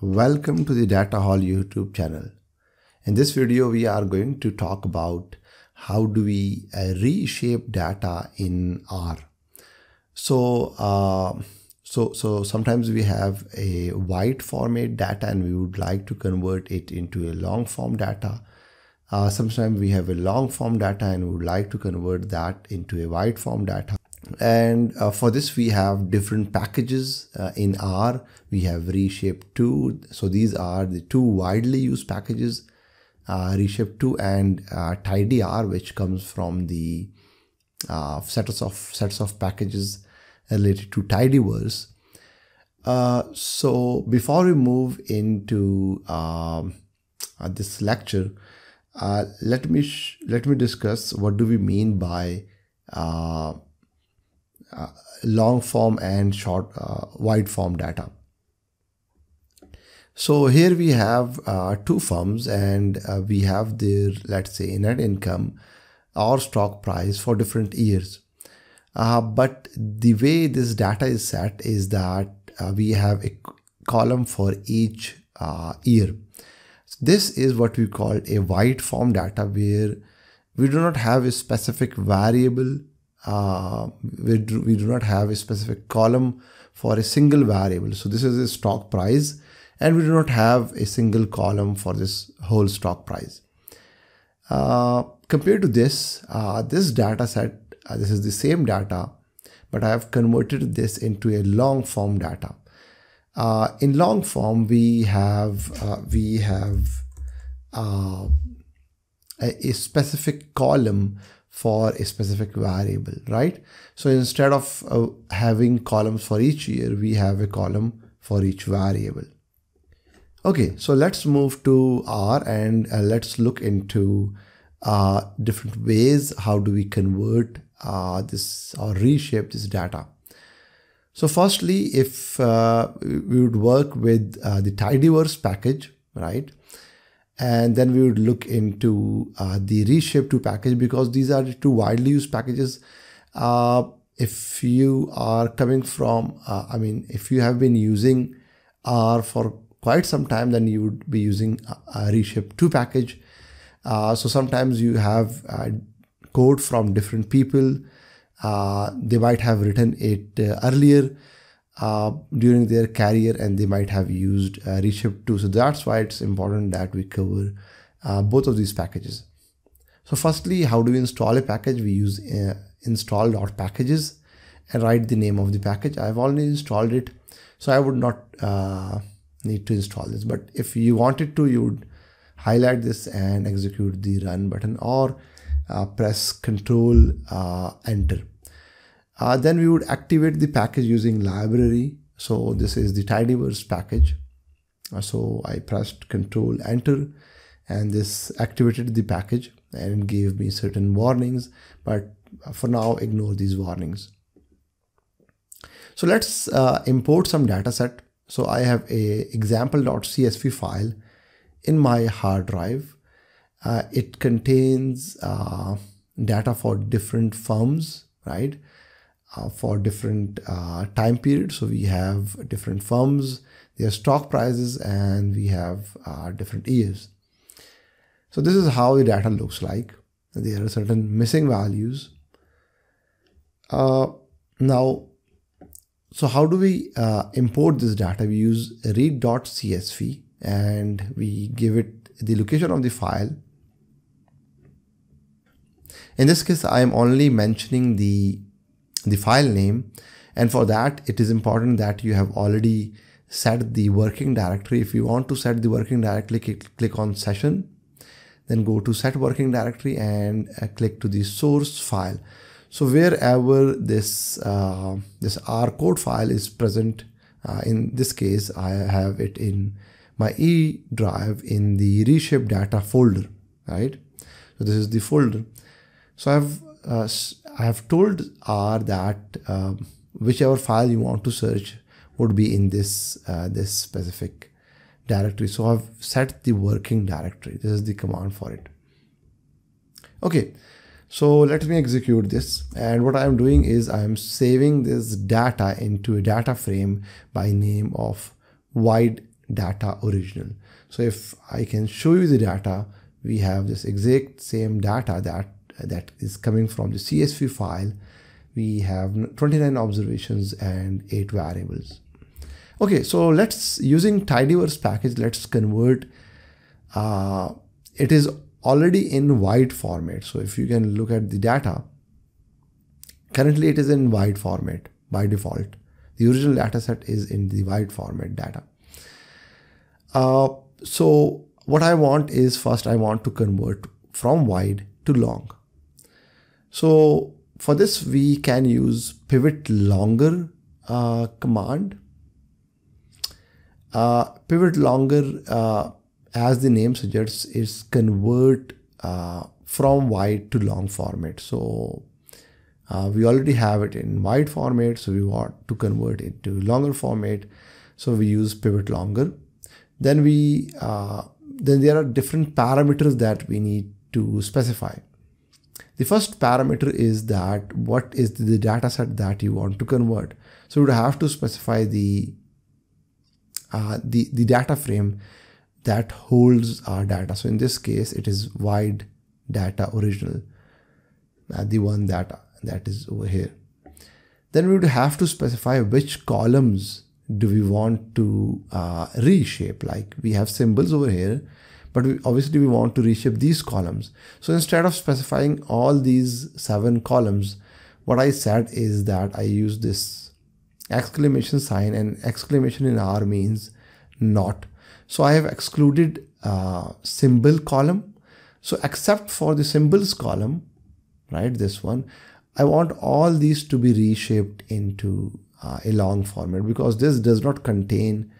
Welcome to the Data Hall YouTube channel. In this video, we are going to talk about how do we uh, reshape data in R. So, uh, so, so sometimes we have a wide format data and we would like to convert it into a long form data. Uh, sometimes we have a long form data and we would like to convert that into a wide form data and uh, for this we have different packages. Uh, in R we have reshape 2 so these are the two widely used packages. Uh, reshape 2 and uh, tidyr which comes from the uh, sets of sets of packages related to tidyverse. Uh, so before we move into um, uh, this lecture let me let me discuss what do we mean by uh, long form and short uh, wide form data. So here we have uh, two firms and uh, we have their, let's say, net income or stock price for different years. Uh, but the way this data is set is that uh, we have a column for each year. This is what we call a wide form data where we do not have a specific variable uh, we, do, we do not have a specific column for a single variable. So this is a stock price and we do not have a single column for this whole stock price. Uh, compared to this, uh, this data set, uh, this is the same data, but I have converted this into a long form data. Uh, in long form, we have uh, we have a, a specific column for a specific variable, right? So instead of uh, having columns for each year, we have a column for each variable. Okay, so let's move to R and uh, let's look into uh, different ways how do we convert uh, this or reshape this data. So firstly, if uh, we would work with uh, the tidyverse package, right? And then we would look into uh, the reshape 2 package because these are the two widely used packages. Uh, if you are coming from uh, i mean if you have been using r for quite some time then you would be using a, reshape 2 package. Uh, so sometimes you have uh, code from different people. Uh, they might have written it earlier uh, during their career and they might have used uh, Reshape 2. So that's why it's important that we cover uh, both of these packages. So firstly, how do we install a package? We use uh, install.packages and write the name of the package. I've already installed it, so I would not uh, need to install this. But if you wanted to, you would highlight this and execute the run button or uh, press control uh, enter. Uh, then we would activate the package using library. So this is the tidyverse package. Uh, so I pressed control enter and this activated the package and gave me certain warnings. But for now, ignore these warnings. So let's uh, import some data set. So I have a example.csv file in my hard drive. Uh, it contains uh, data for different firms, right? Uh, for different uh, time periods. So we have different firms, their stock prices, and we have uh, different years. So this is how the data looks like. There are certain missing values. Uh, now, so how do we uh, import this data? We use read.csv and we give it the location of the file. In this case, I am only mentioning the the file name. And for that it is important that you have already set the working directory. If you want to set the working directory click, on session then go to set working directory and uh, click to the source file. So wherever this uh, this r code file is present uh, in this case i have it in my e drive in the reshape data folder right? So this is the folder. So i've uh, I have told R that uh, whichever file you want to search would be in this uh, this specific directory. So I've set the working directory. This is the command for it. Okay, so let me execute this. And what I'm doing is I'm saving this data into a data frame by name of wide data original. So if I can show you the data, we have this exact same data that that is coming from the CSV file. We have 29 observations and 8 variables. Okay, so let's using tidyverse package, let's convert. Uh, it is already in wide format. So if you can look at the data, currently it is in wide format by default. The original data set is in the wide format data. Uh, so what I want is first I want to convert from wide to long. So for this we can use pivot longer uh, command. Uh, pivot longer uh, as the name suggests is convert uh, from wide to long format. So uh, we already have it in wide format so we want to convert it to longer format so we use pivot longer then we uh, then there are different parameters that we need to specify the first parameter is that what is the data set that you want to convert. So you would have to specify the uh, the the data frame that holds our data. So in this case it is wide data original uh, the one that that is over here. Then we would have to specify which columns do we want to uh, reshape. Like we have symbols over here but we, obviously we want to reshape these columns. So instead of specifying all these seven columns what I said is that I use this exclamation sign and exclamation in R means not. So I have excluded uh, symbol column. So except for the symbols column right this one I want all these to be reshaped into uh, a long format because this does not contain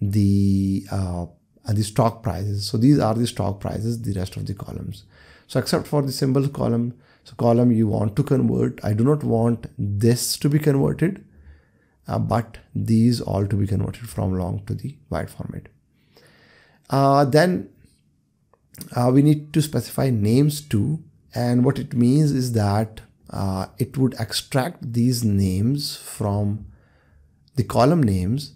the uh, the stock prices. So these are the stock prices, the rest of the columns. So except for the symbol column, so column you want to convert. I do not want this to be converted, uh, but these all to be converted from long to the wide format. Uh, then uh, we need to specify names too. And what it means is that uh, it would extract these names from the column names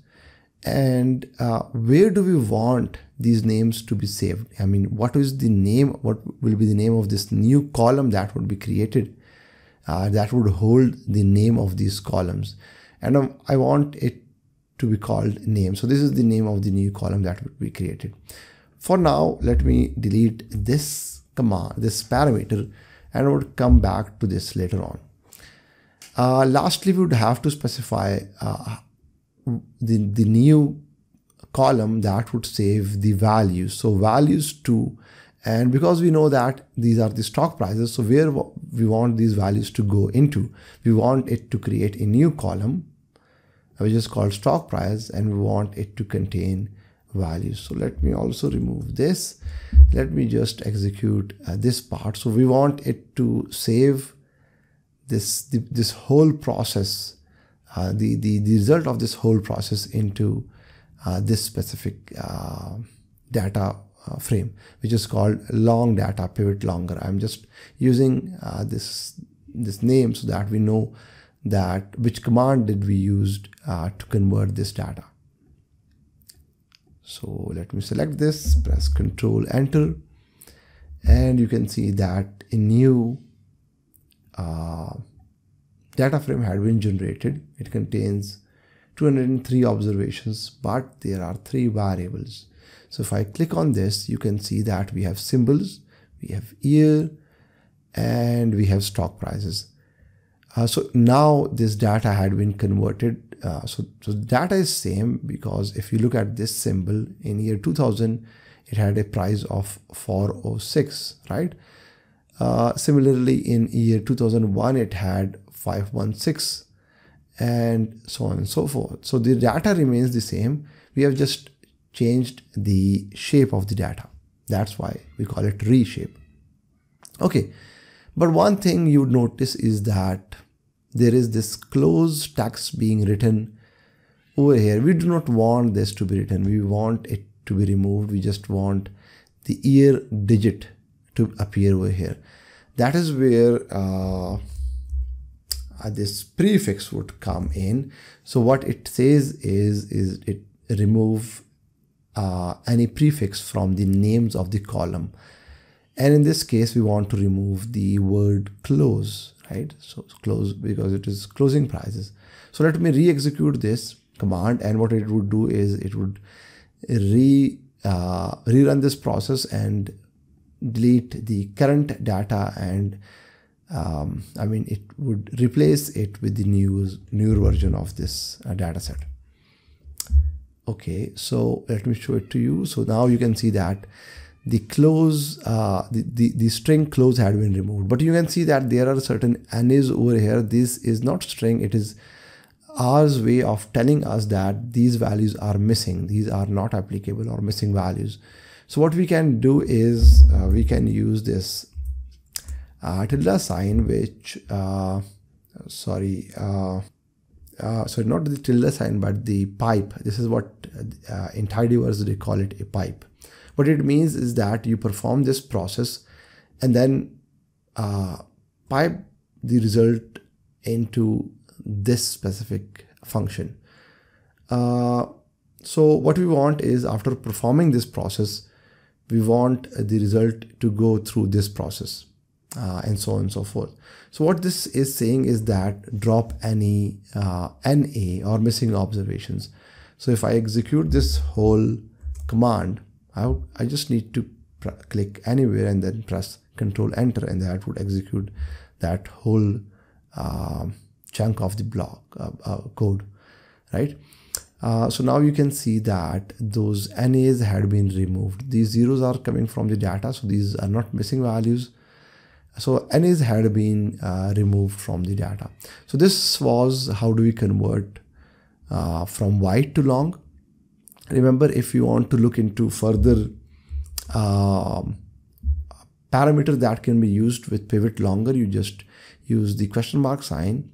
and uh, where do we want these names to be saved? I mean what is the name what will be the name of this new column that would be created uh, that would hold the name of these columns? And um, i want it to be called name. So this is the name of the new column that would be created. For now let me delete this command this parameter and I would come back to this later on. Uh, lastly, we would have to specify uh, the, the new column that would save the values. So values 2 and because we know that these are the stock prices, so where we want these values to go into, we want it to create a new column which is called stock price and we want it to contain values. So let me also remove this let me just execute uh, this part so we want it to save this the, this whole process uh, the, the the result of this whole process into uh, this specific uh, data uh, frame which is called long data pivot longer. I'm just using uh, this this name so that we know that which command did we use to convert this data. So let me select this, press Control Enter, and you can see that a new uh, data frame had been generated. It contains 203 observations, but there are three variables. So if I click on this, you can see that we have symbols, we have year, and we have stock prices. Uh, so now this data had been converted uh, so, so data is same because if you look at this symbol in year 2000 it had a price of 406 right uh, similarly in year 2001 it had 516 and so on and so forth so the data remains the same we have just changed the shape of the data that's why we call it reshape okay but one thing you notice is that there is this close text being written over here. We do not want this to be written. We want it to be removed. We just want the year digit to appear over here. That is where uh, uh, this prefix would come in. So what it says is, is it remove uh, any prefix from the names of the column. And in this case, we want to remove the word close, right? So close because it is closing prices. So let me re-execute this command and what it would do is it would re uh, rerun this process and delete the current data and um, I mean it would replace it with the new newer version of this uh, data set. Okay so let me show it to you. So now you can see that the close uh, the, the the string close had been removed. But you can see that there are certain NAs over here. This is not string. It is R's way of telling us that these values are missing. These are not applicable or missing values. So what we can do is uh, we can use this tilde sign which uh, sorry uh, uh, so not the tilde sign but the pipe. This is what uh, in tidyverse they call it a pipe. What it means is that you perform this process and then uh, pipe the result into this specific function. Uh, so what we want is after performing this process we want the result to go through this process uh, and so on and so forth. So what this is saying is that drop any uh, NA or missing observations. So if I execute this whole command, I, I just need to click anywhere and then press control enter and that would execute that whole uh, chunk of the block uh, uh, code, right? Uh, so now you can see that those NAs had been removed. These zeros are coming from the data, so these are not missing values. So NAs had been uh, removed from the data. So this was how do we convert uh, from wide to long. Remember, if you want to look into further um, parameters that can be used with pivot longer, you just use the question mark sign.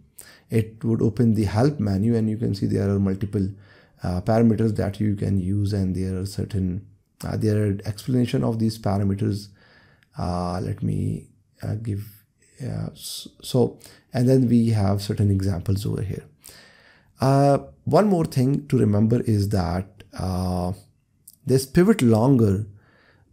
It would open the help menu and you can see there are multiple uh, parameters that you can use and there are certain uh, there are explanation of these parameters uh, let me uh, give so and then we have certain examples over here. Uh, one more thing to remember is that uh, this pivot longer.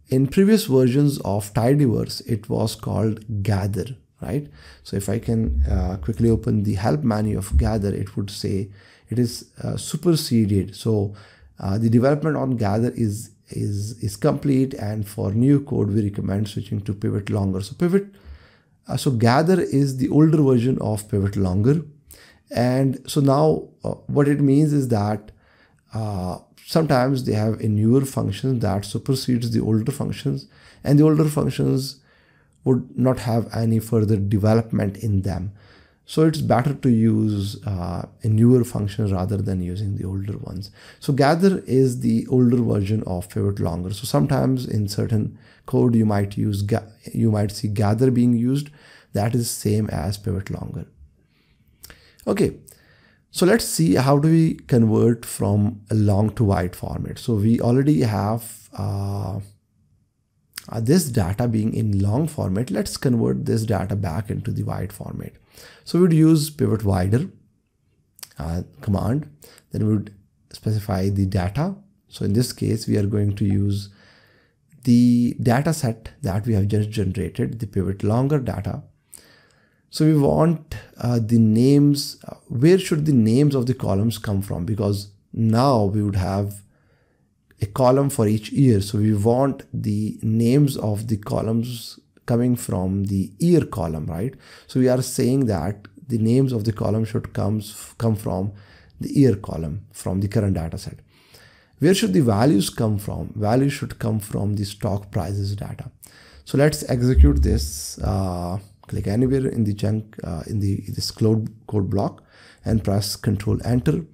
In previous versions of tidyverse it was called gather right? So if i can quickly open the help menu of gather it would say it is uh, superseded. So uh, the development on Gather is is is complete, and for new code we recommend switching to Pivot Longer. So Pivot, uh, so Gather is the older version of Pivot Longer, and so now uh, what it means is that uh, sometimes they have a newer function that supersedes the older functions, and the older functions would not have any further development in them. So it's better to use uh, a newer function rather than using the older ones. So gather is the older version of pivot longer. So sometimes in certain code you might use you might see gather being used. That is same as pivot longer. Okay, so let's see how do we convert from a long to wide format. So we already have uh, uh, this data being in long format. Let's convert this data back into the wide format. So we would use pivot wider uh, command. Then we would specify the data. So in this case, we are going to use the data set that we have just generated, the pivot longer data. So we want uh, the names, uh, where should the names of the columns come from? Because now we would have a column for each year. So we want the names of the columns coming from the year column, right? So we are saying that the names of the column should comes come from the year column from the current data set. Where should the values come from? Values should come from the stock prices data. So let's execute this. Uh, click anywhere in the chunk uh, in the this code code block and press Control Enter,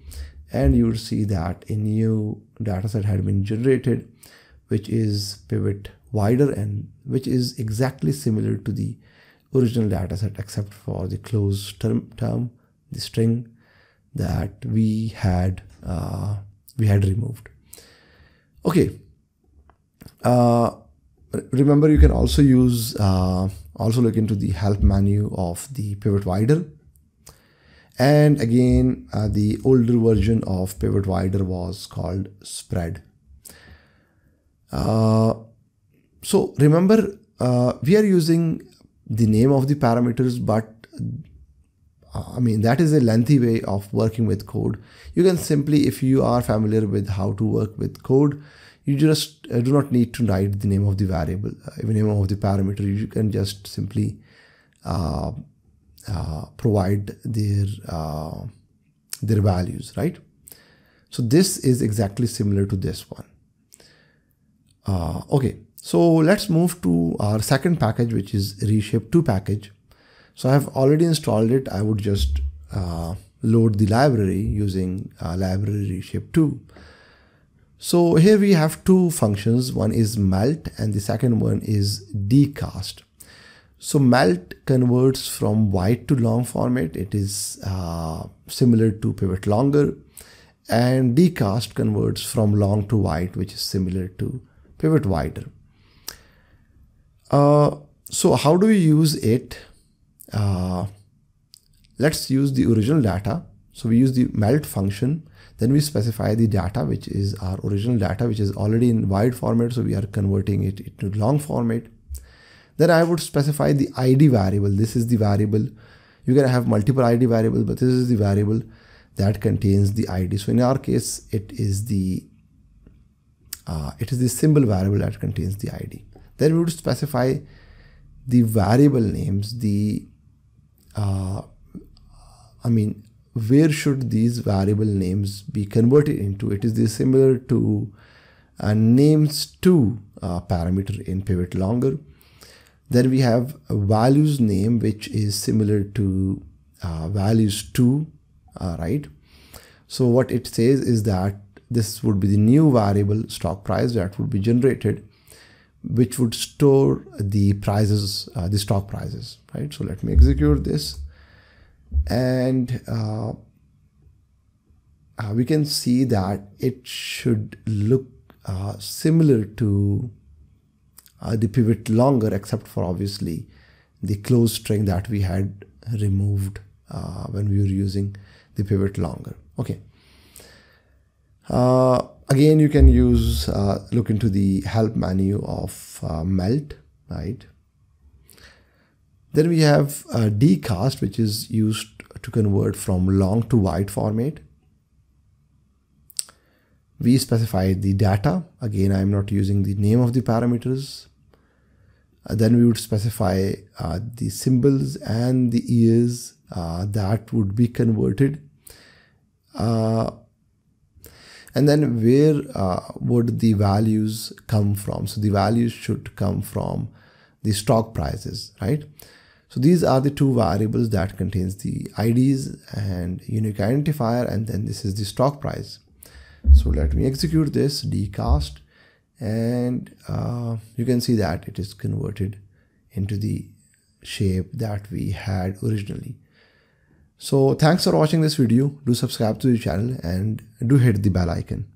and you will see that a new data set had been generated, which is pivot wider and which is exactly similar to the original dataset except for the closed term, term the string that we had uh, we had removed. Okay. Uh, remember you can also use uh, also look into the help menu of the pivot wider. And again uh, the older version of pivot wider was called spread so remember, uh, we are using the name of the parameters, but uh, I mean, that is a lengthy way of working with code. You can simply, if you are familiar with how to work with code, you just uh, do not need to write the name of the variable, uh, the name of the parameter. You can just simply uh, uh, provide their uh, their values, right? So this is exactly similar to this one. Okay, so let's move to our second package, which is Reshape2 package. So I have already installed it. I would just uh, load the library using uh, library reshape2. So here we have two functions. One is melt and the second one is dcast. So melt converts from wide to long format. It is uh, similar to pivot longer and dcast converts from long to wide, which is similar to pivot wider. Uh, so how do we use it? Uh, let's use the original data. So we use the melt function. Then we specify the data, which is our original data, which is already in wide format. So we are converting it into long format. Then I would specify the ID variable. This is the variable. You can have multiple ID variables, but this is the variable that contains the ID. So in our case, it is the uh, it is the symbol variable that contains the ID. Then we would specify the variable names, the uh, I mean, where should these variable names be converted into? It is this similar to uh, names to uh, parameter in pivot longer. Then we have values name, which is similar to uh, values to, uh, right? So what it says is that this would be the new variable stock price that would be generated, which would store the prices, uh, the stock prices, right? So let me execute this. And uh, uh, we can see that it should look uh, similar to uh, the pivot longer except for obviously the close string that we had removed when we were using the pivot longer. Okay uh, again you can use look into the help menu of melt right then we have a dcast, which is used to convert from long to wide format. We specify the data. Again, I'm not using the name of the parameters. Uh, then we would specify uh, the symbols and the years uh, that would be converted. Uh, and then where uh, would the values come from? So the values should come from the stock prices, right? So these are the two variables that contains the IDs and unique identifier and then this is the stock price. So let me execute this dcast and uh, you can see that it is converted into the shape that we had originally. So thanks for watching this video. Do subscribe to the channel and do hit the bell icon.